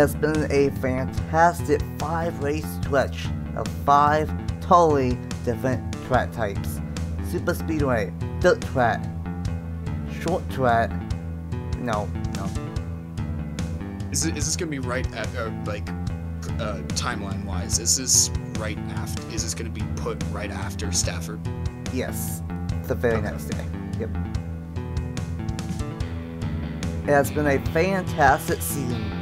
Has been a fantastic five race stretch of five totally different track types. Super Speedway, Dirt Track, Short Track, no, no. Is, it, is this gonna be right at uh, like uh, timeline wise? Is this right after? Is this gonna be put right after Stafford? Yes, the very next day. Yep. It has been a fantastic season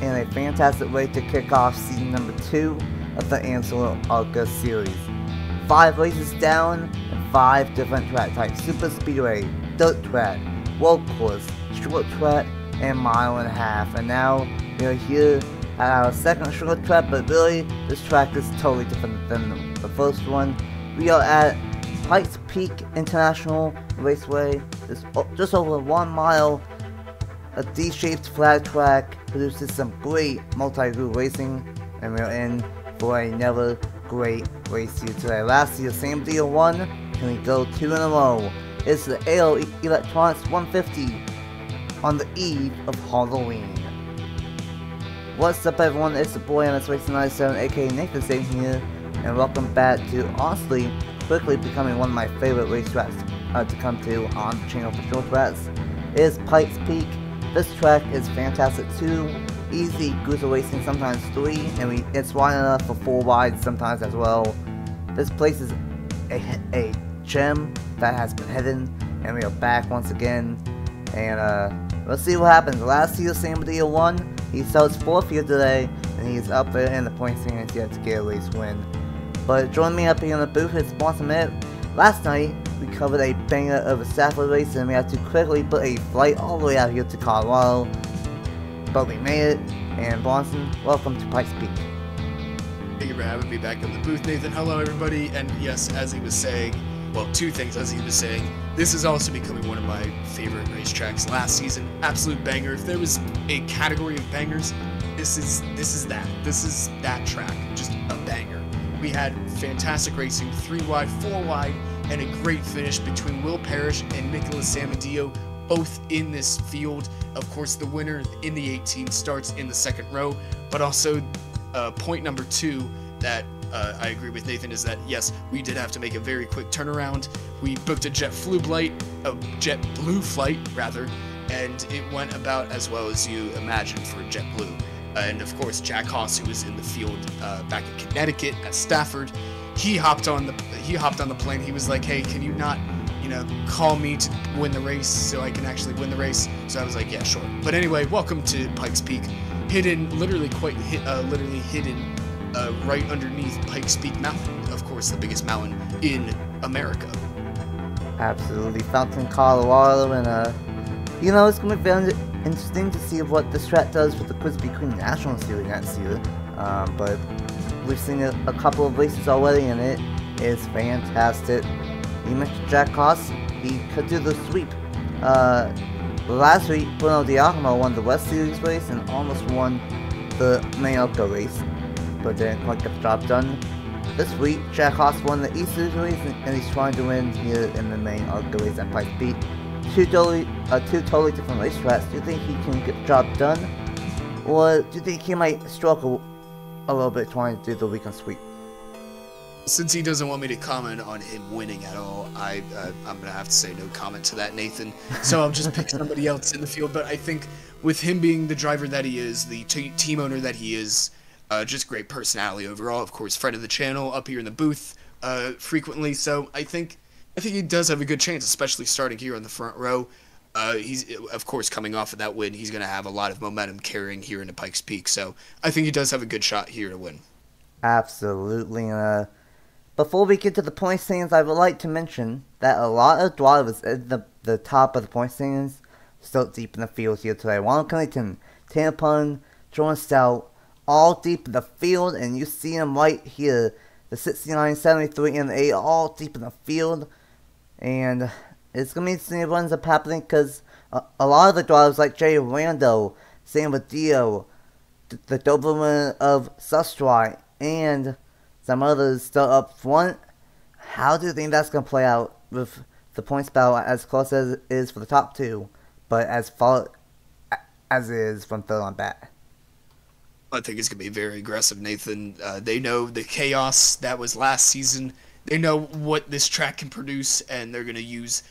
and a fantastic way to kick off season number two of the Amsoil ARCA series. Five races down and five different track types Super Speedway, Dirt Track, World Course, Short Track, and Mile and a Half. And now we are here at our second short track, but really this track is totally different than the first one. We are at Pikes Peak International Raceway. It's just over one mile. A D-shaped flat track produces some great multi-group racing, and we're in for another great race here today. Last year, Samudio won. Can we go two in a row? It's the Arrow Electronics 150 on the eve of Halloween. What's up everyone, it's the boy NS Racing 97 aka Nathan Stain here, and welcome back to honestly quickly becoming one of my favorite racetracks uh, to come to on the channel for short tracks. It is Pikes Peak. This track is fantastic too. Easy Goose racing, sometimes three, and we, it's wide enough for four wide sometimes as well. This place is a, a gem that has been hidden, and we are back once again. And uh, let's see what happens. Last year, Samudio won. He starts fourth here today, and he's up there in the point standings yet to get a race win. But join me up here in the booth, it's Boston Minute. Last night, we covered a banger of a Stafford race, and we had to quickly put a flight all the way out here to Colorado. But we made it, and Boston, welcome to Pikes Peak. Thank you for having me back in the booth, Nathan. Hello, everybody. And yes, as he was saying, well, two things as he was saying. This is also becoming one of my favorite racetracks last season. Absolute banger. If there was a category of bangers, this is this is that. This is that track. Just a banger. We had fantastic racing, three wide, four wide, and a great finish between Will Parrish and Nicholas Samudio, both in this field. Of course, the winner in the 18 starts in the second row, but also uh, point number two that uh, I agree with Nathan is that yes, we did have to make a very quick turnaround. We booked a JetBlue flight, a JetBlue flight rather, and it went about as well as you imagined for JetBlue. And of course, Jack Haas, who was in the field uh, back in Connecticut at Stafford, he hopped on the he hopped on the plane. He was like, "Hey, can you not, you know, call me to win the race so I can actually win the race?" So I was like, "Yeah, sure." But anyway, welcome to Pikes Peak, hidden, literally quite hit, uh, literally hidden uh, right underneath Pikes Peak Mountain, of course, the biggest mountain in America. Absolutely, Fountain, Colorado, and uh, you know, it's gonna be very interesting to see what this track does with the Krispy Kreme National Series next year. Um, but we've seen a, couple of races already, and it is fantastic. You mentioned Jack Haas, he could do the sweep. Uh, last week, Bruno Diacomo won the West Series race and almost won the Mallorca race but didn't quite get the job done. This week, Jack Haas won the East Series race and he's trying to win here in the main ARCA race at Pikes Peak. Two totally, uh, two totally different racetracks. Do you think he can get the job done? Or do you think he might struggle a little bit trying to do the weekend sweep? Since he doesn't want me to comment on him winning at all, I uh, I'm gonna have to say no comment to that, Nathan. So I'll just pick somebody else in the field. But I think with him being the driver that he is, the team owner that he is, uh, just great personality overall. Of course, friend of the channel, up here in the booth uh, frequently. So I think I think he does have a good chance, especially starting here on the front row. Uh, he's of course coming off of that win. He's going to have a lot of momentum carrying here into Pikes Peak. So I think he does have a good shot here to win. Absolutely. Uh, before we get to the point standings, I would like to mention that a lot of drivers at the the top of the point standings still deep in the field here today. Ronald Cunnington, Tampon, Jordan Stout, all deep in the field, and you see them right here. The 69, 73, and the 8 all deep in the field. And it's to be interesting what ends up happening because a, a, lot of the drivers like Jay Rando, Sam Dio, the, the Doberman of Sustry, and some others still up front. How do you think that's going to play out with the points battle as close as it is for the top two, but as far as it is from third on back? I think it's going to be very aggressive, Nathan. Uh, they know the chaos that was last season. They know what this track can produce, and they're going to use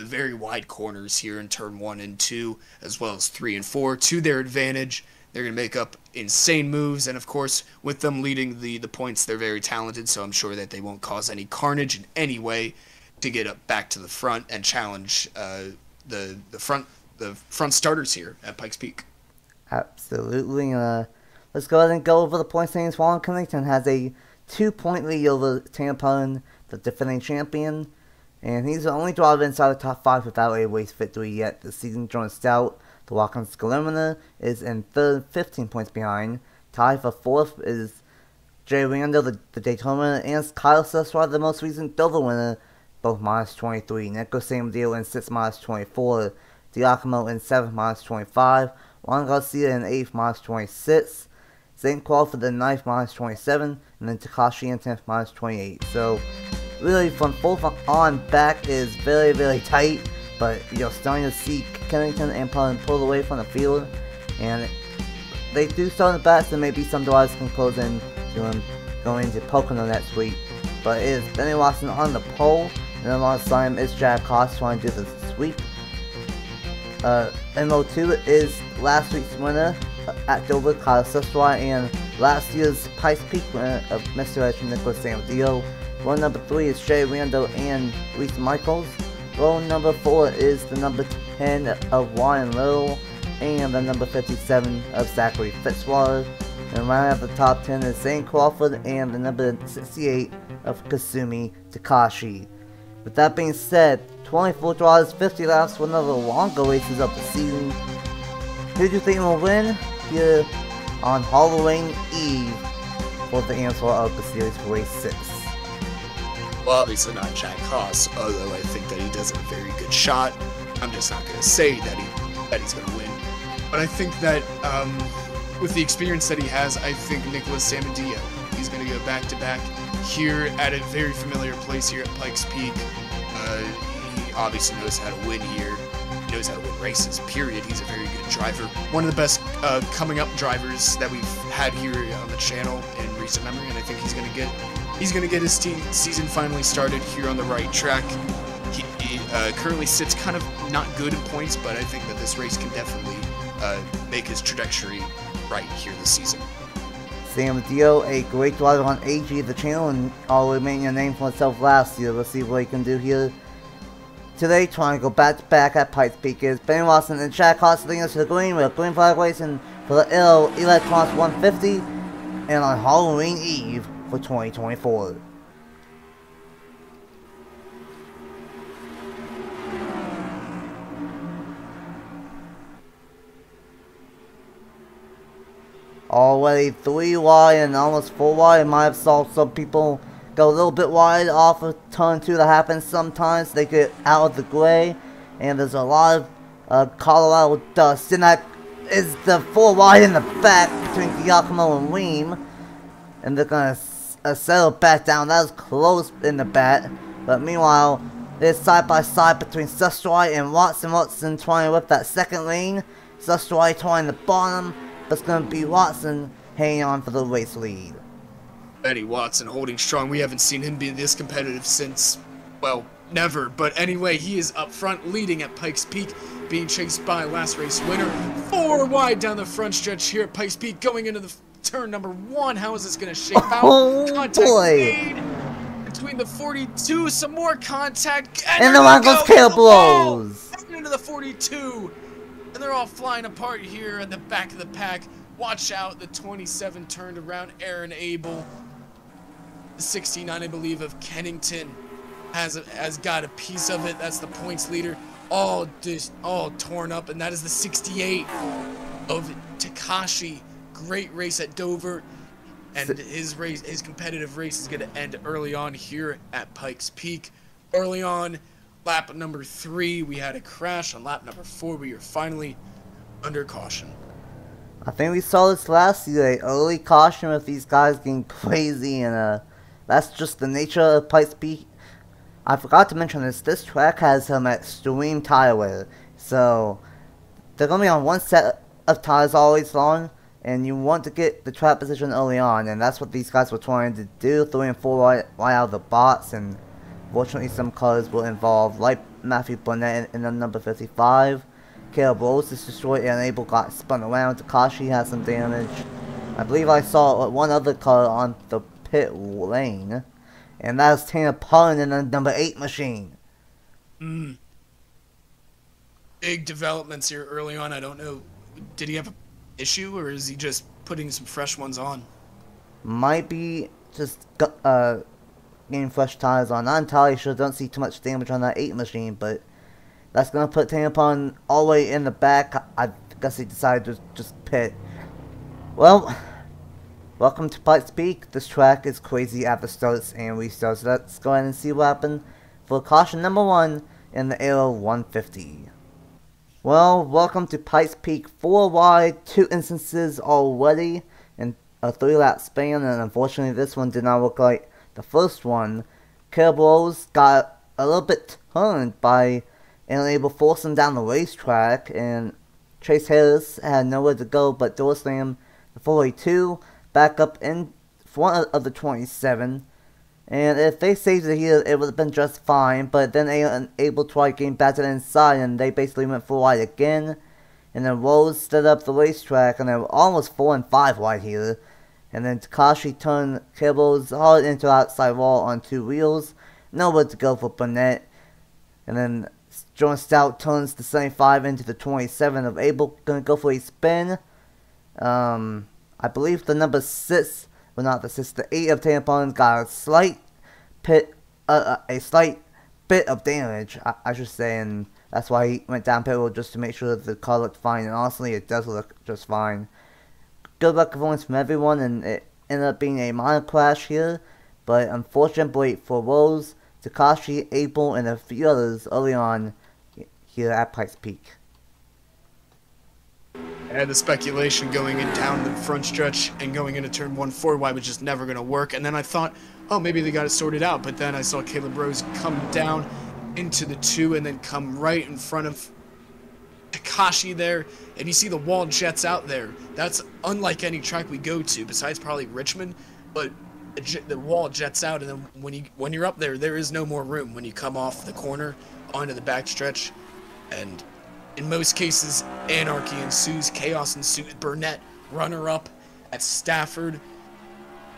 very wide corners here in turn one and two, as well as three and four, to their advantage. They're going to make up insane moves, and of course, with them leading the, the points, they're very talented, so I'm sure that they won't cause any carnage in any way to get up back to the front and challenge uh, the the front the front starters here at Pikes Peak. Absolutely. Uh, let's go ahead and go over the point standings. Wallen Kennington has a two-point lead over Tampon, the defending champion, and he's the only driver inside the top five without a race victory yet this season. Jordan Stout, the Watkins Glen winner, is in third, 15 points behind. Tied for fourth is Jay Randall, the, the Daytona, and Kyle Sesrod, the most recent Dover winner, both minus 23. Nico Deal in 6 minus 24. Diacomo in 7 minus 25. Juan Garcia in 8 minus 26. St. Crawford in 9th minus 27. And then Takashi in 10th minus 28. So, really from fourth on back is very, very tight. But you're starting to see Kennington and Pullen pull away from the field. And they do start the best, and maybe some drivers can close in to them going into Pocono next week. But it is Benny Watson on the pole. And alongside him is Jack Haas trying to do the sweep. Uh, MO2 is last week's winner at Dover, Kyle and last year's Pikes Peak winner of Mr. Edge Nicholas Samadillo. Row number 3 is Jay Rando and Reese Michaels. Row number 4 is the number 10 of Ryan Little and the number 57 of Zachary Fitzwater. And right at the top 10 is Zane Crawford and the number 68 of Kasumi Takashi. With that being said, 24 draws, 50 laps, one of the longer races of the season. Who do you think will win here on Halloween Eve for the answer of the series race 6? Well, obviously not Jack Haas, although I think that he does a very good shot. I'm just not going to say that he that he's going to win. But I think that um, with the experience that he has, I think Nicholas Samadillo, he's going to go back to back here at a very familiar place here at Pikes Peak. Uh, he obviously knows how to win here. He knows how to win races, period. He's a very good driver. One of the best uh, coming up drivers that we've had here on the channel in recent memory, and I think he's going to get he's going to get his season finally started here on the right track. He, he uh, currently sits kind of not good in points, but I think that this race can definitely uh, make his trajectory right here this season. Samudio, a great driver on AG the channel and already making a name for himself last year. Let's see what he can do here. Today, trying to go back to back at Pikes Peak is Ben Watson and Jack Haas leading us to the green with green flag racing for the Arrow Electronics 150 and on Halloween Eve for 2024. already three wide and almost four wide. Might have saw some people go a little bit wide off of turn two that happens sometimes. They get out of the gray and there's a lot of uh, Colorado dust and that is the four wide in the back between Giacomo and Weem. And they're gonna uh, settle back down. That was close in the bat. But meanwhile, it's side by side between Sustroy and Watson. Watson trying whip that second lane. Sustroy trying the bottom. But it's going to be Watson hanging on for the race lead. Eddie Watson holding strong. We haven't seen him be this competitive since, well, never. But anyway, he is up front, leading at Pikes Peak, being chased by last race winner. Four wide down the front stretch here at Pikes Peak, going into the turn number one. How is this going to shape out? Oh, contact boy. made between the 42. Some more contact. And, and the one goes Caleb blows. Into the 42 and they're all flying apart here at the back of the pack. Watch out, the 27 turned around Aaron Abel. The 69, I believe, of Kennington has a, has got a piece of it. That's the points leader, all just all torn up, and that is the 68 of Takashi. Great race at Dover, and his race, his competitive race, is going to end early on here at Pikes Peak. Early on, Lap number three, we had a crash. On lap number four, we are finally under caution. I think we saw this last year, early caution with these guys getting crazy, and uh, that's just the nature of Pikes Peak. I forgot to mention this, this track has some extreme tire wear, so they're going to be on one set of tires all race long, and you want to get the trap position early on, and that's what these guys were trying to do, throwing four right, right out of the box, and fortunately some colors will involve, like Matthew Burnett in, in the number 55. Caleb Rose is destroyed and Abel got spun around. Takashi has some damage. I believe I saw one other color on the pit lane, and that's Tanner Pun in the number 8 machine. Mm. Big developments here early on. I don't know. Did he have a issue, or is he just putting some fresh ones on? Might be just uh, getting fresh tires on. Not entirely sure. Don't see too much damage on that 8 machine, but that's going to put Tampon all the way in the back. I guess he decided to just pit. Well, welcome to Pikes Peak. This track is crazy at the starts and restarts. Let's go ahead and see what happened for caution number 1 in the Arrow 150. Well, welcome to Pikes Peak 4 wide, two instances already in a 3 lap span, and unfortunately this one did not look like the first one. Caleb got a little bit turned by and able to force him down the racetrack, and Chase Harris had nowhere to go but door slam the 42 back up in front of the 27. And if they saved it here, it would have been just fine. But then they were able to try getting back to the inside, and they basically went full wide again. And then Rose stood up the racetrack, and they were almost 4 and 5 wide here. And then Takashi turned cables hard into outside wall on two wheels. Nowhere to go for Burnett. And then John Stout turns the 75 into the 27 of Abel. Gonna go for a spin. Um, I believe the number 6 well not the 6, the eight of tampons got a slight pit, uh, uh, a slight bit of damage, I, I, should say, and that's why he went down pit just to make sure that the car looked fine, and honestly, it does look just fine. Good luck performance from everyone, and it ended up being a minor crash here, but unfortunately for Rose, Takashi, Abel, and a few others early on here at Pikes Peak. I had the speculation going in down the front stretch and going into turn one four wide was just never going to work. And then I thought, oh, maybe they got it sorted out. But then I saw Caleb Rose come down into the two and then come right in front of Takashi there. And you see the wall jets out there. That's unlike any track we go to, besides probably Richmond. But the wall jets out, and then when you when you're up there, there is no more room when you come off the corner onto the backstretch, and in most cases, anarchy ensues, chaos ensues. Burnett, runner-up at Stafford,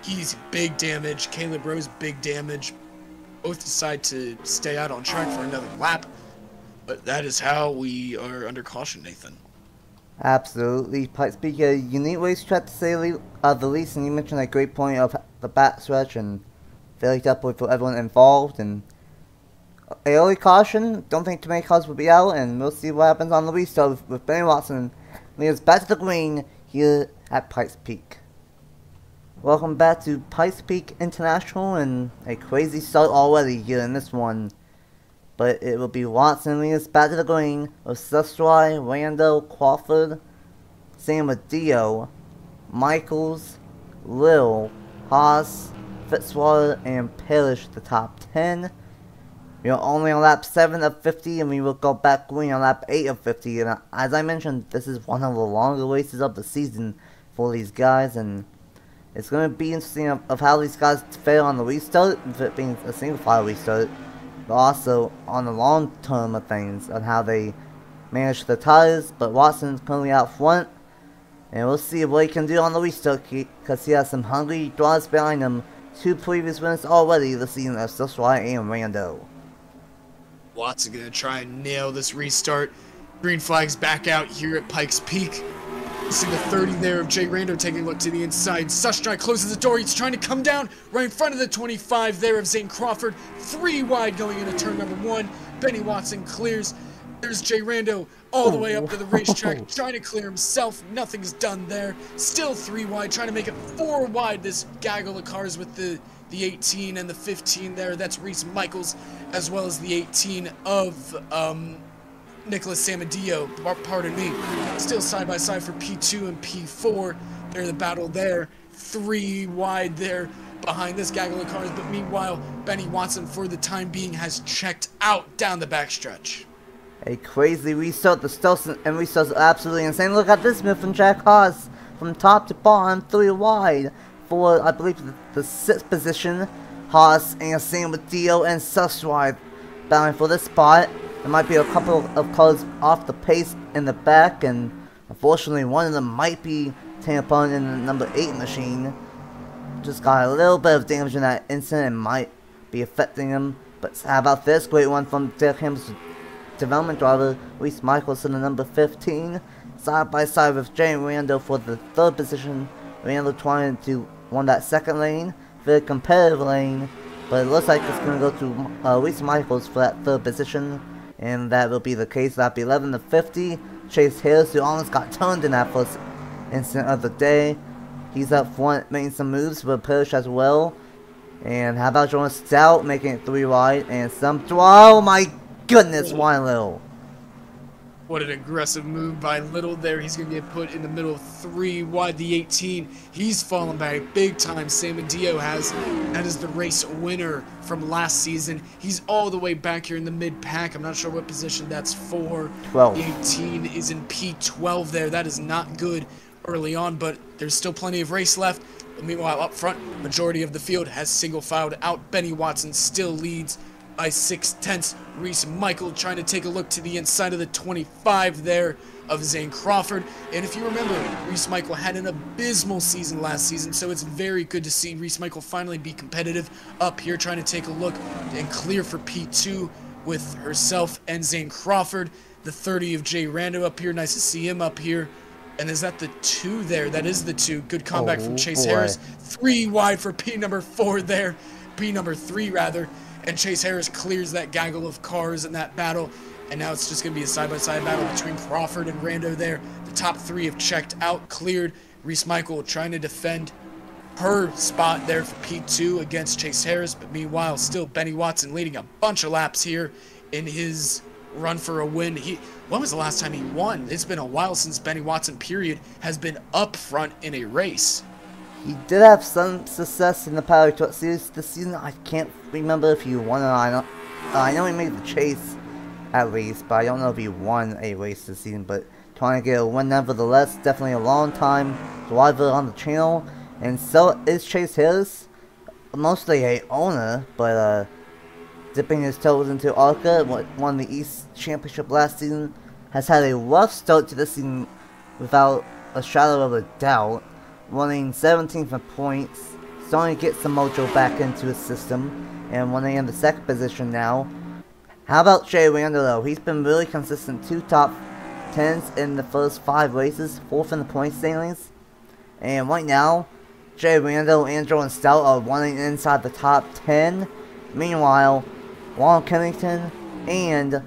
he's big damage. Caleb Rose, big damage. Both decide to stay out on track for another lap. But that is how we are under caution, Nathan. Absolutely. Speak a unique racetrack to try say uh, the least, and you mentioned a great point of the back stretch and fairly up with everyone involved, and early caution. Don't think too many cars will be out, and we'll see what happens on the restart with Benny Watson. Leads back to the green here at Pikes Peak. Welcome back to Pikes Peak International, and a crazy start already here in this one. But it will be Watson leads back to the green with Sestry, Rando, Crawford, Sam with Dio, Michaels, Lil, Haas, Fitzwater, and Parrish the top 10. We are only on lap 7 of 50 and we will go back green on lap 8 of 50 and as I mentioned this is one of the longer races of the season for these guys and it's going to be interesting of, of, how these guys fare on the restart, if it being a single file restart, but also on the long term of things, on how they manage the tires, but Watson's currently out front, and we'll see what he can do on the restart, because he has some hungry draws behind him, two previous wins already this season of Sestry and Rando. Watson gonna try and nail this restart. Green flags back out here at Pikes Peak. See the 30 there of Jay Rando taking a look to the inside. Sushdrag closes the door. He's trying to come down right in front of the 25 there of Zane Crawford. Three wide going into turn number one. Benny Watson clears. There's Jay Rando all the way up to the racetrack, trying to clear himself. Nothing's done there. Still three wide, trying to make it four wide. This gaggle of cars with the the 18 and the 15 there. That's Reese Michaels, as well as the 18 of um, Nicholas Samadillo. Pardon me. Still side by side for P2 and P4. They're the battle there. Three wide there behind this gaggle of cars. But meanwhile, Benny Watson, for the time being, has checked out down the backstretch. A crazy restart. The Stelson and restart's absolutely insane. Look at this move from Jack Haas. from top to bottom, three wide. For, I believe, the, the sixth position, Haas and San Mateo and Susride battling for this spot. There might be a couple of cars off the pace in the back, and unfortunately, one of them might be Tampon in the number 8 machine. Just got a little bit of damage in that incident and might be affecting him. But how about this? Great one from Derek Ham's development driver, Reese Michaels in the number 15. Side by side with Jay Rando for the third position. Rando trying to win that second lane. Very competitive lane. But it looks like it's going to go to uh, Reese Michaels for that third position. And that will be the case. That'll be 11 to 50. Chase Harris, who almost got turned in that first incident of the day. He's up front making some moves for push as well. And how about Jonas Stout making it three wide and some oh my goodness, one little. What an aggressive move by Little there. He's going to get put in the middle of three wide the 18. He's fallen back big time. Sam and Dio has. That is the race winner from last season. He's all the way back here in the mid pack. I'm not sure what position that's for. 12. The 18 is in P12 there. That is not good early on, but there's still plenty of race left. Meanwhile, up front, majority of the field has single filed out. Benny Watson still leads by six tenths. Reese Michael trying to take a look to the inside of the 25 there of Zane Crawford. And if you remember, Reese Michael had an abysmal season last season, so it's very good to see Reese Michael finally be competitive up here, trying to take a look and clear for P2 with herself and Zane Crawford. The 30 of Jay Rando up here. Nice to see him up here. And is that the two there? That is the two. Good comeback oh, from Chase boy. Harris. Three wide for P number four there. P number three, rather. And Chase Harris clears that gaggle of cars in that battle. And now it's just going to be a side-by-side -side battle between Crawford and Rando there. The top three have checked out, cleared. Reese Michael trying to defend her spot there for P2 against Chase Harris. But meanwhile, still Benny Watson leading a bunch of laps here in his run for a win. He when was the last time he won? It's been a while since Benny Watson period has been up front in a race. He did have some success in the Power Truck Series this season. I can't remember if he won or not. Uh, I know he made the chase at least, but I don't know if he won a race this season. But trying to get a win nevertheless, definitely a long time driver on the channel. And so is Chase Harris, mostly a owner, but uh, dipping his toes into ARCA, won the East Championship last season, has had a rough start to this season without a shadow of a doubt, running 17th in points, starting to get some mojo back into his system, and running in the second position now. How about Jay Randall though? He's been really consistent, two top 10s in the first five races, fourth in the point standings, and right now, Jay Randall, Andrew, and Stout are running inside the top 10. Meanwhile, Juan Kennington and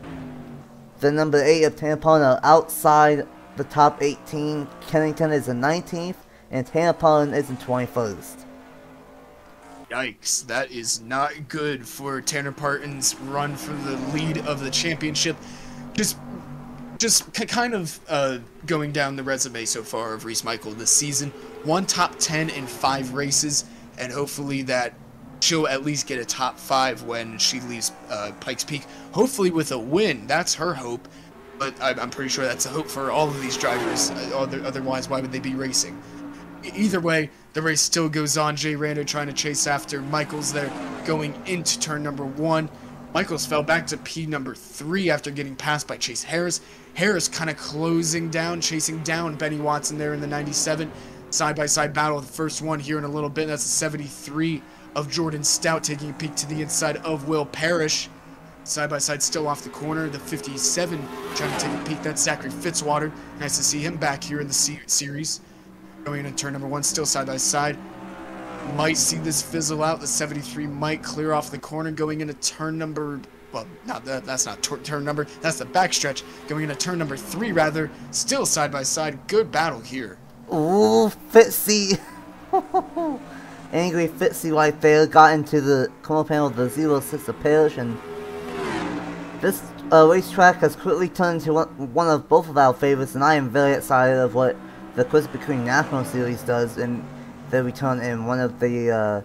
the number 8 of Tampon are outside the top 18. Kennington is in 19th and Tampon is in 21st. Yikes, that is not good for Tanner Parton's run for the lead of the championship. Just just kind of uh, going down the resume so far of Reese Michael this season. One top 10 in five races, and hopefully that she'll at least get a top five when she leaves uh, Pikes Peak. Hopefully with a win. That's her hope. But I'm pretty sure that's a hope for all of these drivers. Uh, otherwise, why would they be racing? Either way, the race still goes on. Jay Rando trying to chase after Michaels there, going into turn number one. Michaels fell back to P number three after getting passed by Chase Harris. Harris kind of closing down, chasing down Benny Watson there in the 97. Side-by-side -side battle, the first one here in a little bit. That's a 73 of Jordan Stout taking a peek to the inside of Will Parrish. Side by side, still off the corner. The 57 trying to take a peek. That's Zachary Fitzwater. Nice to see him back here in the series. Going into turn number one, still side by side. Might see this fizzle out. The 73 might clear off the corner. Going into turn number well, not that, that's not turn number, that's the backstretch. Going into turn number three, rather, still side by side. Good battle here. Ooh, Fitzy. Angry Fitzy right there got into the corner panel of the Zero Six of Parish and this uh, racetrack has quickly turned into one, one of both of our favorites and I am very excited of what the Krispy Kreme National Series does in their return in one of the uh,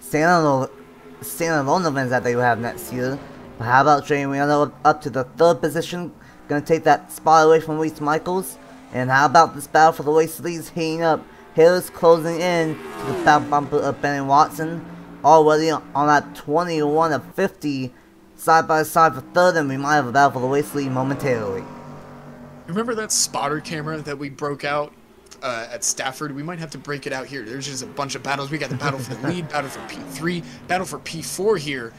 standalone, events that they will have next year. But how about Jamie Riano up to the third position? Gonna take that spot away from Reese Michaels. And how about this battle for the race leads heating up? Harris closing in to the back bumper of Benny Watson. Already on that 21 of 50 side by side for third, and we might have a battle for the race lead momentarily. Remember that spotter camera that we broke out uh, at Stafford? We might have to break it out here. There's just a bunch of battles. We got the battle for the lead, battle for P3, battle for P4 here.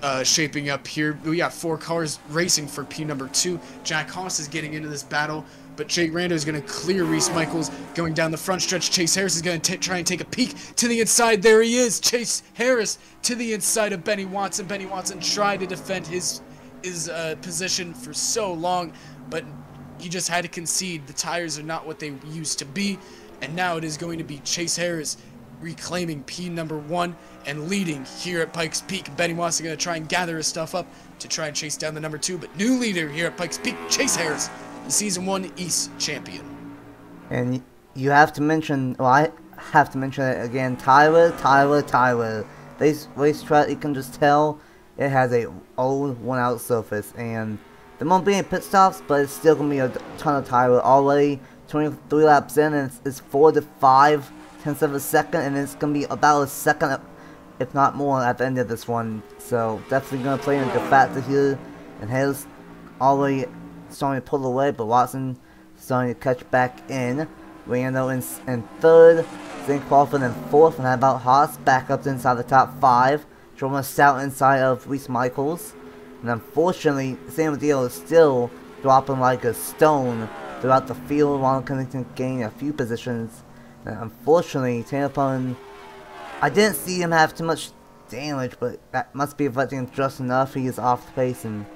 Uh, shaping up here. We got four cars racing for P number two. Jack Haas is getting into this battle, but Jake Rando is going to clear Reese Michaels going down the front stretch. Chase Harris is going to try and take a peek to the inside. There he is. Chase Harris to the inside of Benny Watson. Benny Watson tried to defend his his uh, position for so long, but he just had to concede. The tires are not what they used to be, and now it is going to be Chase Harris reclaiming P number one and leading here at Pikes Peak. Benny Watson going to try and gather his stuff up to try and chase down the number two, but new leader here at Pikes Peak, Chase Harris, the season one East champion. And you have to mention, well, I have to mention it again. Tyler, Tyler, Tyler. This racetrack, you can just tell it has a old, worn-out surface, and there won't be any pit stops, but it's still gonna be a ton of Tyler already. 23 laps in, and it's, it's four to five tenths of a second, and it's gonna be about a second, if not more, at the end of this one. So definitely gonna play into factor here, and Hales already starting to pull away, but Watson starting to catch back in. Rando in, in third, Zink Crawford in fourth, and about Haas back up inside the top five. Jordan Stout inside of Reese Michaels. And unfortunately, Samudio is still dropping like a stone throughout the field while Connington gaining a few positions. And unfortunately, Tanapon, I didn't see him have too much damage, but that must be affecting just enough. He is off the pace and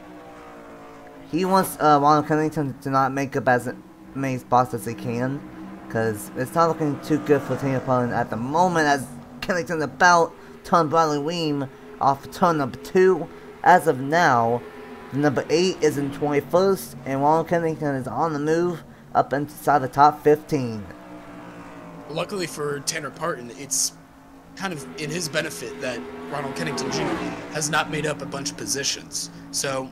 he wants uh, Ronald Connington to not make up as many spots as he can. Because it's not looking too good for Tanapon at the moment as Connington about turn Bradley Weem off turn number 2. As of now, number 8 is in 21st, and Ronald Kennington is on the move up inside the top 15. Luckily for Tanner Parton, it's kind of in his benefit that Ronald Kennington Jr. has not made up a bunch of positions. So,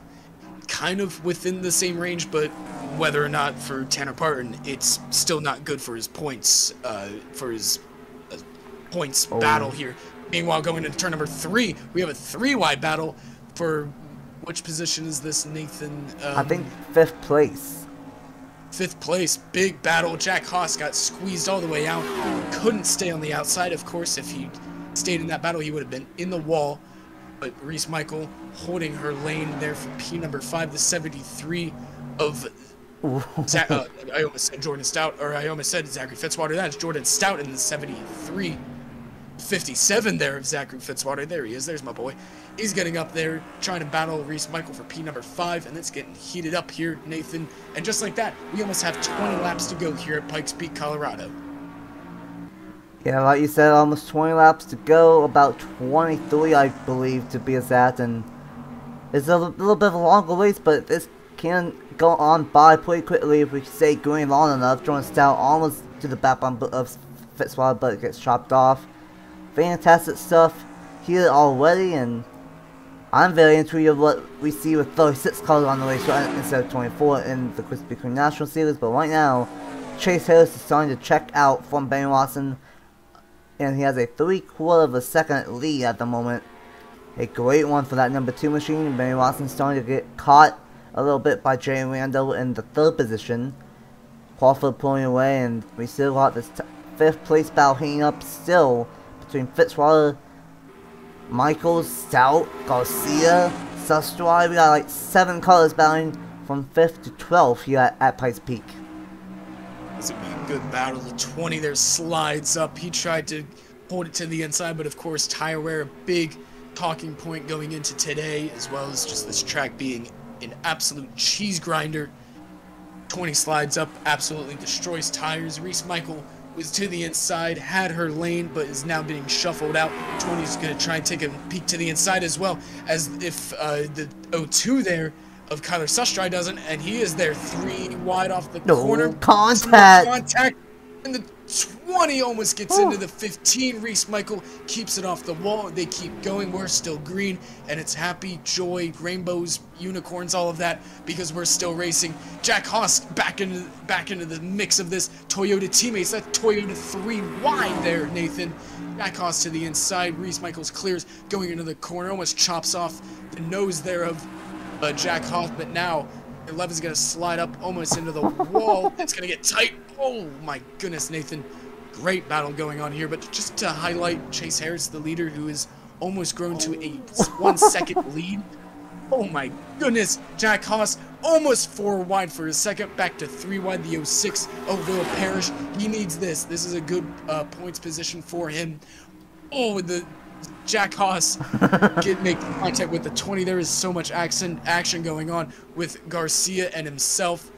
kind of within the same range, but whether or not for Tanner Parton, it's still not good for his points, uh, for his uh, points oh. battle here. Meanwhile, going into turn number three, we have a three-wide battle for which position is this, Nathan? Um, I think fifth place. Fifth place, big battle. Jack Haas got squeezed all the way out. Couldn't stay on the outside. Of course, if he stayed in that battle, he would have been in the wall. But Reese Michael holding her lane there for P number five, the 73 of Zach, uh, I almost said Jordan Stout, or I almost said Zachary Fitzwater. That's Jordan Stout in the 73. 57 there of Zachary Fitzwater. There he is. There's my boy. He's getting up there, trying to battle Reese Michael for P number 5, and it's getting heated up here, Nathan. And just like that, we almost have 20 laps to go here at Pikes Peak, Colorado. Yeah, like you said, almost 20 laps to go. About 23, I believe, to be exact. And it's a little bit of a longer race, but this can go on by pretty quickly if we stay going long enough. Jordan Stout almost to the back bump of Fitzwater, but it gets chopped off. Fantastic stuff here already, and I'm very intrigued of what we see with 36 cars on the race instead of 24 in the Krispy Kreme National Series. But right now, Chase Harris is starting to check out from Ben Watson, and he has a three-quarter of a second lead at the moment. A great one for that number two machine. Benny Watson starting to get caught a little bit by Jay Randall in the third position. Crawford pulling away, and we still got this fifth place battle heating up still between Fitzwater Michaels, Stout, Garcia, Sustry. We got like seven colors battling from 5th to 12th here at, at Pikes Peak. This would be a good battle. The 20 there slides up. He tried to hold it to the inside, but of course, tire wear a big talking point going into today, as well as just this track being an absolute cheese grinder. 20 slides up, absolutely destroys tires. Reese Michael was to the inside, had her lane, but is now being shuffled out. Tony's going to try and take a peek to the inside as well, as if uh, the 0-2 there of Kyler Sustry doesn't, and he is there three wide off the no corner. contact. contact. And the 20 almost gets into the 15. Reese Michael keeps it off the wall. They keep going. We're still green, and it's happy, joy, rainbows, unicorns, all of that because we're still racing. Jack Haas back into back into the mix of this. Toyota teammates. That Toyota three wide there, Nathan. Jack Haas to the inside. Reese Michaels clears, going into the corner, almost chops off the nose there of uh, Jack Haas, but now Eleven's gonna slide up almost into the wall. it's gonna get tight. Oh my goodness, Nathan. Great battle going on here, but just to highlight Chase Harris, the leader, who is almost grown to a one second lead. Oh my goodness, Jack Haas almost four wide for a second, back to three wide, the 06 of Will Parrish. He needs this. This is a good uh, points position for him. Oh, the Jack Haas get make contact with the 20. There is so much action action going on with Garcia and himself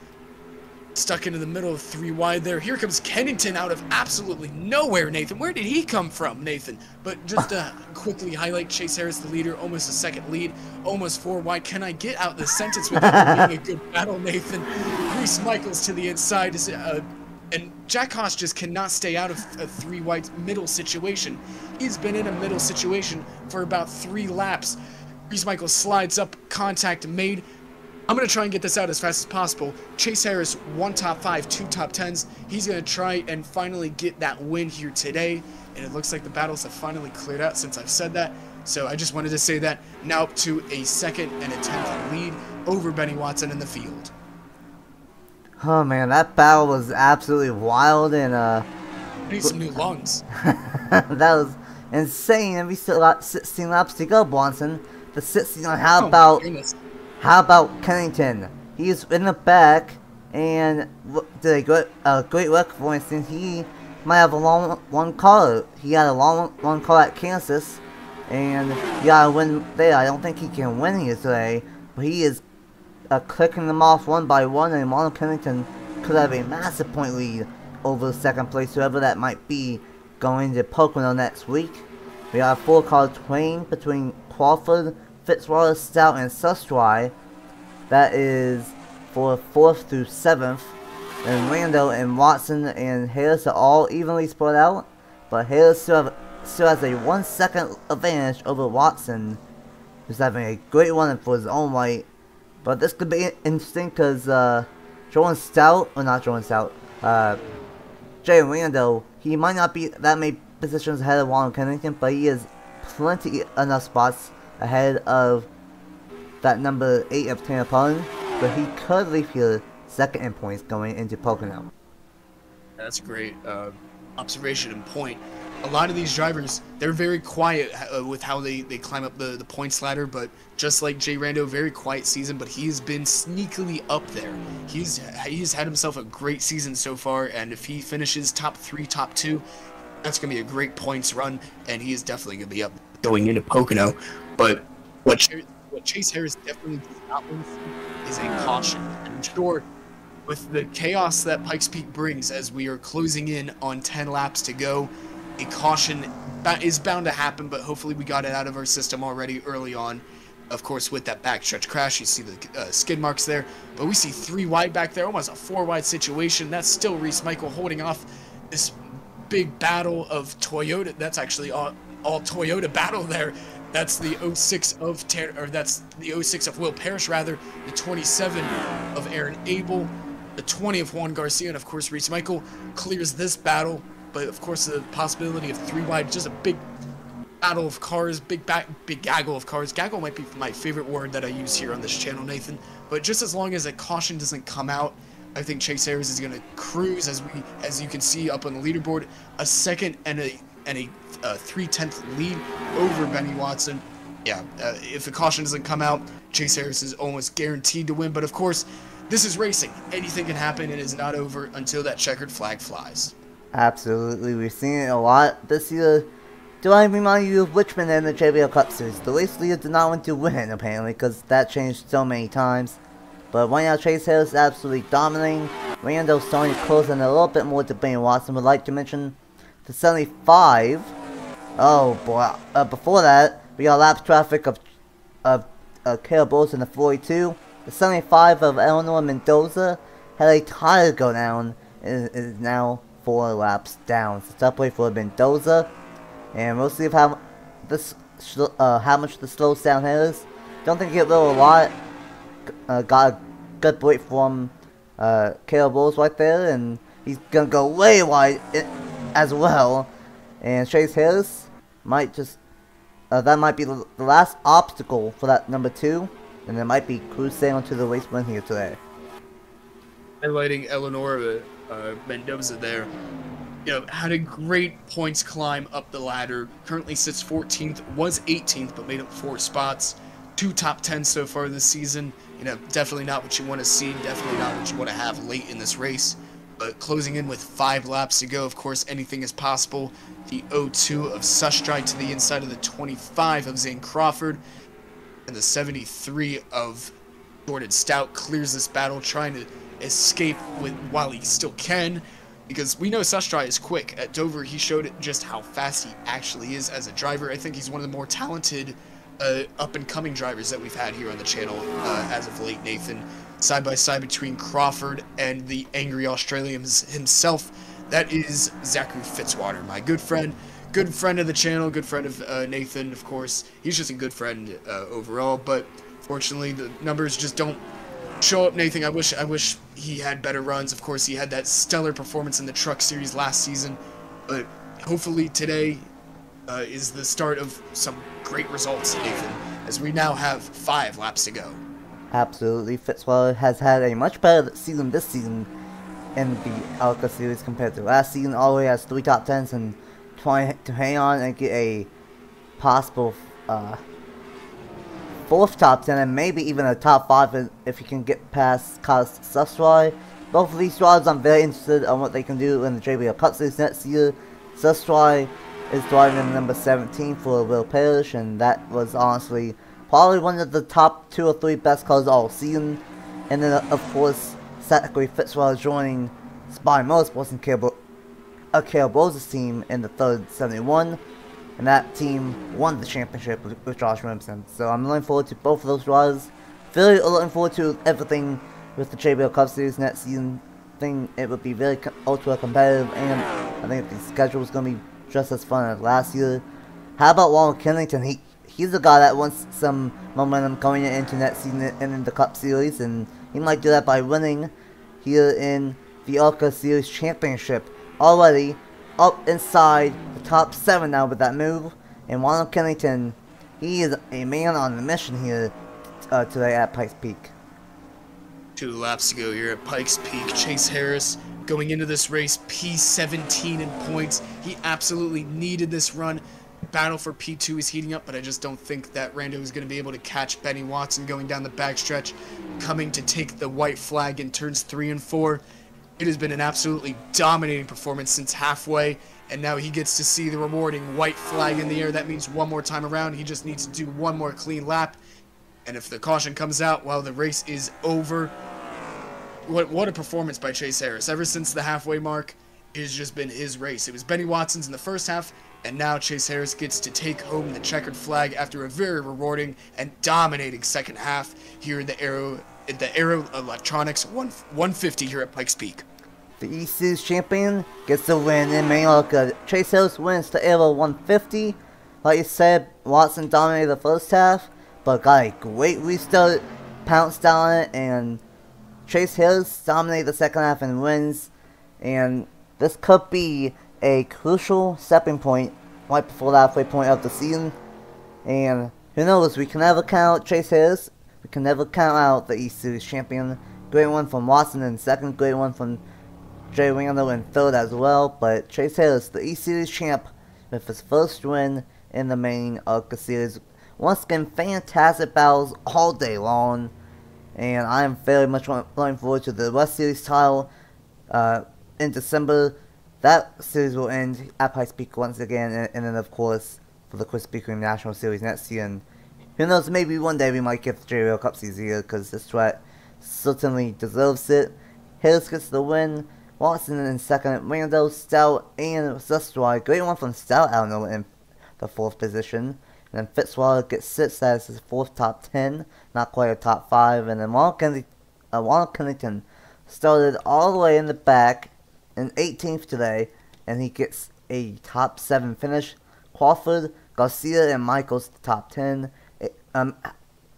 stuck into the middle of three wide there. Here comes Kennington out of absolutely nowhere, Nathan. Where did he come from, Nathan? But just to quickly highlight Chase Harris, the leader, almost a second lead, almost four wide. Can I get out the sentence without being a good battle, Nathan? Reese Michaels to the inside. Uh, and Jack Haas just cannot stay out of a three wide middle situation. He's been in a middle situation for about three laps. Reese Michael slides up, contact made. I'm going to try and get this out as fast as possible. Chase Harris, one top five, two top tens. He's going to try and finally get that win here today. And it looks like the battles have finally cleared out since I've said that. So I just wanted to say that. Now up to a second and a tenth lead over Benny Watson in the field. Oh man, that battle was absolutely wild and uh. I need some new lungs. that was insane. And we still got 16 laps to go, Bronson. The 16 on how oh about how about Kennington? He's in the back and did a good, a great work for instance. He might have a long one call. He had a long one call at Kansas, and he got a win there. I don't think he can win here today, but he is uh, clicking them off one by one, and Kennington could have a massive point lead over second place, whoever that might be, going to Pocono next week. We full car twain between Crawford, Fitzwater, Stout, and Sustry. That is for 4th through 7th. And Randall and Watson and Harris are all evenly spread out. But Harris still, have, still has a 1 second advantage over Watson. Who's having a great run for his own right. But this could be interesting because uh, Jordan Stout, or not Jordan Stout, uh, Jay Randall, he might not be that many positions ahead of Ronald Kennington, but he is plenty enough spots ahead of that number 8 of Tanapon, but he could leave here second in points going into Pocono. That's a great uh, observation and point. A lot of these drivers, they're very quiet uh, with how they, they climb up the, the points ladder, but just like Jay Rando, very quiet season, but he's been sneakily up there. He's he's had himself a great season so far, and if he finishes top three, top two, that's going to be a great points run, and he is definitely going to be up going into Pocono. But what what Chase Harris definitely does not want to is a caution. And I'm sure with the chaos that Pikes Peak brings as we are closing in on 10 laps to go, a caution is bound to happen, but hopefully we got it out of our system already early on. Of course, with that backstretch crash, you see the uh, skid marks there, but we see three wide back there, almost a four wide situation. That's still Reese Michael holding off this big battle of Toyota. That's actually all, all Toyota battle there that's the 06 of Ter or that's the 06 of Will Parrish rather, the 27 of Aaron Abel, the 20 of Juan Garcia, and of course Reese Michael clears this battle. But of course the possibility of three wide, just a big battle of cars, big back, big gaggle of cars. Gaggle might be my favorite word that I use here on this channel, Nathan. But just as long as a caution doesn't come out, I think Chase Harris is going to cruise as we, as you can see up on the leaderboard, a second and a and a uh, three tenth lead over Benny Watson. Yeah, uh, if the caution doesn't come out, Chase Harris is almost guaranteed to win. But of course, this is racing. Anything can happen. And It is not over until that checkered flag flies. Absolutely, we've seen it a lot this year. Do I remind you of Richmond and the JBL Cup Series? The race leader did not want to win, apparently, because that changed so many times. But right now, Chase Harris is absolutely dominating. Randall's starting to close in a little bit more to Benny Watson. Would like to mention the 75 Oh boy, uh, before that, we got lap traffic of, of uh, Caleb in the 42. The 75 of Eleanor Mendoza had a tire go down and is now four laps down. So top way for Mendoza, and we'll see how this uh, how much the slow down is. Don't think it will a lot. Uh, got a good break from uh, Caleb Bowles right there, and he's gonna go way wide as well. And Chase Harris might just uh, that might be the, the last obstacle for that number two, and it might be cruising onto the race win here today. Highlighting Eleanor uh, Mendoza there. You know, had a great points climb up the ladder. Currently sits 14th, was 18th, but made up four spots. Two top 10 so far this season. You know, definitely not what you want to see. Definitely not what you want to have late in this race. But closing in with five laps to go, of course, anything is possible. The 0-2 of Sustry to the inside of the 25 of Zane Crawford. And the 73 of Jordan Stout clears this battle, trying to escape with while he still can. Because we know Sustry is quick. At Dover, he showed just how fast he actually is as a driver. I think he's one of the more talented uh, up-and-coming drivers that we've had here on the channel uh, as of late, Nathan. Side by side between Crawford and the angry Australians himself, that is Zachary Fitzwater, my good friend. Good friend of the channel, good friend of uh, Nathan, of course. He's just a good friend uh, overall, but fortunately the numbers just don't show up, Nathan. I wish I wish he had better runs. Of course, he had that stellar performance in the Truck Series last season, but hopefully today uh, is the start of some great results, Nathan, as we now have five laps to go. Absolutely, Fitzwater has had a much better season this season in the ARCA series compared to last season. All Already has three top tens and trying to hang on and get a possible uh, fourth top 10 and maybe even a top 5 if you can get past Kaz Sustry. Both of these drivers I'm very interested on what they can do in the JBL Cup Series next year. Sustry is driving in number 17 for Will Parrish and that was honestly probably one of the top 2 or 3 best cars all season. And then of course Zachary Fitzwater joining Spy Motorsports and Caleb, uh, Caleb team in the third 71 and that team won the championship with, Josh Remsen. So I'm looking forward to both of those draws. Really looking forward to everything with the JBL Cup Series next season. I think it would be very ultra competitive, and I think the schedule is going to be just as fun as last year. How about Walter Kennington? He he's the guy that wants some momentum coming into next season and in the Cup Series, and he might do that by winning here in the ARCA Series Championship. Already, up inside the top 7 now with that move. And Ronald Kennington, he is a man on a mission here uh, today at Pikes Peak. Two laps to go here at Pikes Peak. Chase Harris going into this race, P17 in points. He absolutely needed this run. Battle for P2 is heating up, but I just don't think that Rando is going to be able to catch Benny Watson going down the backstretch, coming to take the white flag in turns 3 and 4. It has been an absolutely dominating performance since halfway, and now he gets to see the rewarding white flag in the air. That means one more time around, he just needs to do one more clean lap. And if the caution comes out while the race is over, what what a performance by Chase Harris. Ever since the halfway mark, it has just been his race. It was Benny Watson's in the first half, and now Chase Harris gets to take home the checkered flag after a very rewarding and dominating second half here in the Arrow the Arrow Electronics 1 150 here at Pikes Peak. The Series champion gets the win in Mallorca. Uh, Chase Harris wins the Arrow 150. Like you said, Watson dominated the first half, but got a great restart, pounced on it, and Chase Harris dominated the second half and wins. And this could be a crucial stepping point right before the halfway point of the season. And who knows, we can never count Chase Harris, we can never count out the East champion. Great one from Watson in second, great one from Jay Randall in third as well. But Chase Harris, the East Series champ, with his first win in the main ARCA Series. Once again, fantastic battles all day long. And I am very much looking forward to the West Series title uh, in December. That series will end at Pikes Peak once again, and, and then, of course, for the Krispy Kreme National Series next year. And who knows, maybe one day we might get the JBL Cup season here, because this track certainly deserves it. Harris gets the win. Watson in second. Rando, Stout, and Sustry. Great one from Stout, know, in the fourth position. And then Fitzwater gets sixth as his fourth top ten. Not quite a top five. And then Ronald Kennington, uh, Ronald Kennington started all the way in the back in 18th today, and he gets a top 7 finish. Crawford, Garcia, and Michaels top 10. It, um,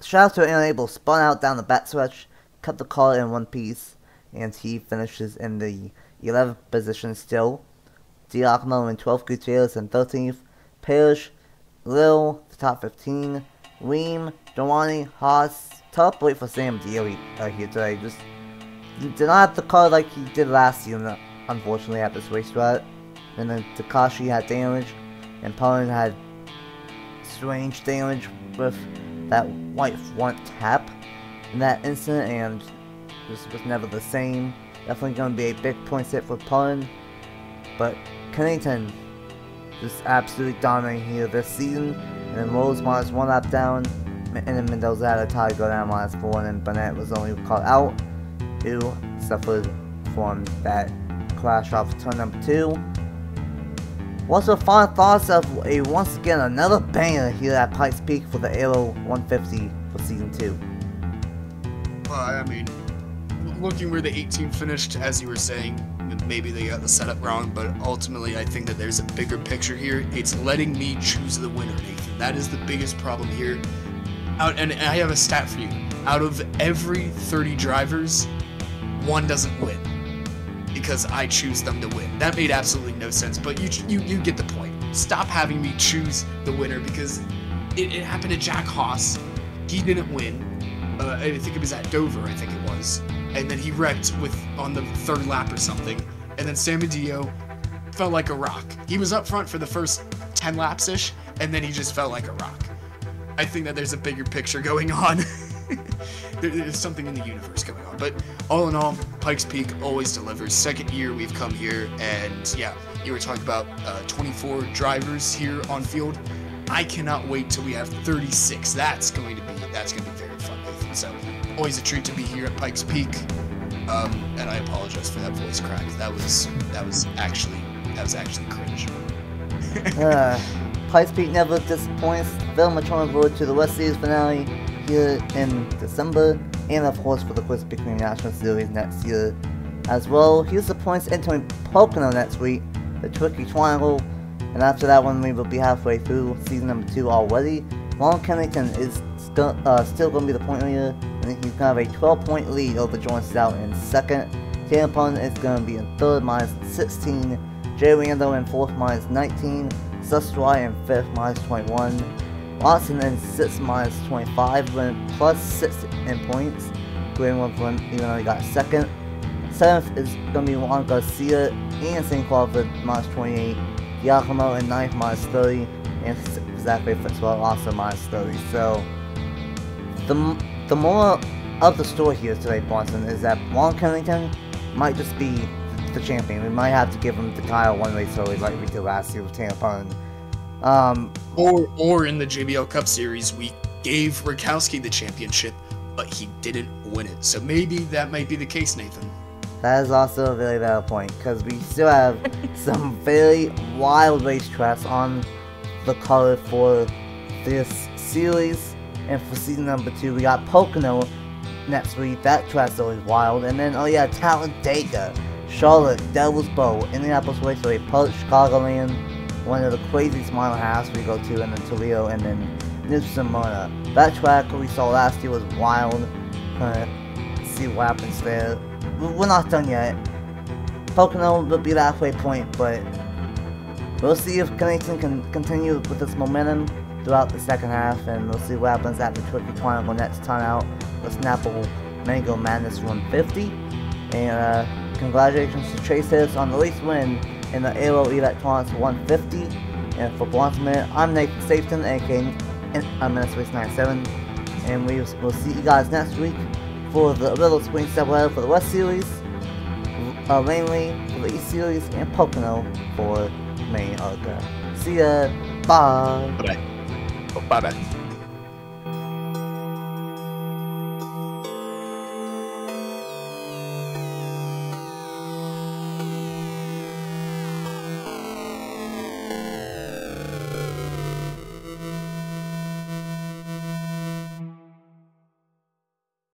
shout out to Enable, spun out down the backstretch, cut the car in one piece, and he finishes in the 11th position still. Giacomo in 12th, Gutierrez in 13th, Parrish, Lil, the top 15, Weem, Giovanni, Haas, tough wait for Sam Daly uh, here today. Just did not have the car like he did last season, unfortunately, at this racetrack. And then Takashi had damage, and Pullen had strange damage with that white front tap in that incident, and this was never the same. Definitely going to be a big point hit for Pullen. But Kennington just absolutely dominating here this season. And then Rose minus one lap down. And then Mendoza had a tie go down minus four. And Burnett was only caught out. Who suffered from that crash off turn number two. What's your final thoughts of a once again another banger here at Pikes Peak for the Arrow 150 for season two? Uh, I mean, looking where the 18 finished, as you were saying, maybe they got the setup wrong, but ultimately I think that there's a bigger picture here. It's letting me choose the winner, Nathan. That is the biggest problem here. Out and I have a stat for you. Out of every 30 drivers, one doesn't win because I choose them to win. That made absolutely no sense, but you you you get the point. Stop having me choose the winner because it, it happened to Jack Haas. He didn't win. Uh, I think it was at Dover. I think it was and then he wrecked with on the third lap or something. And then Samudio felt like a rock. He was up front for the first 10 laps ish, and then he just felt like a rock. I think that there's a bigger picture going on. there's something in the universe going on. But all in all, Pikes Peak always delivers. Second year we've come here, and yeah, you were talking about uh, 24 drivers here on field. I cannot wait till we have 36. That's going to be that's going to be very always a treat to be here at Pikes Peak. Um, and I apologize for that voice crack. That was that was actually that was actually cringe. uh, Pikes Peak never disappoints. Much on forward to the West Series finale here in December, and of course for the Krispy Kreme National Series next year as well. Here's the points entering Pocono next week, the Tricky Triangle, and after that one we will be halfway through season number two already. Long Kennington is still, uh, still going to be the point leader he's to have a 12 point lead over Jordan Stout in second. Tampon is to be in third, minus 16. Jay Rando in fourth, minus 19. Sustry in fifth, minus 21. Watson in sixth, minus 25, with plus 6 in points. Greenwood, even though he got second. Seventh is to be Juan Garcia and St. Crawford, minus 28. Giacomo in ninth, minus 30. And Zachary Fitzgerald also minus 30. So, the the moral of the story here today, Boston, is that Long Kennington might just be the champion. We might have to give him the title one race early like we did last year with Tampon. Um, or, or in the JBL Cup Series, we gave Rakowski the championship, but he didn't win it. So maybe that might be the case, Nathan. That is also a very valid point, because we still have some very wild race racetracks on the color for this series. And for season number two, we got Pocono next week. That track's always wild. And then, oh yeah, Talladega, Charlotte, Devil's Bowl, Indianapolis Raceway, Public Chicagoland, one of the craziest mile halves we go to, and then Toledo, and then New Smyrna. That track we saw last year was wild. Uh, see what happens there. We're not done yet. Pocono will be the halfway point, but we'll see if Kennington can continue with this momentum throughout the second half, and we'll see what happens at the Tricky Triangle next time out with Snapple Mango Madness 150. And uh, congratulations to Chase Harris on the race win in the Arrow Electronics 150. And for Bluntman, I'm Nathan Stapleton, aka NS Racing 97. And we will see you guys next week for the Little Spring Stepladder for the West Series, uh, for the East Series, and Pocono for Main ARCA. See ya. Bye. Bye. Bye bye.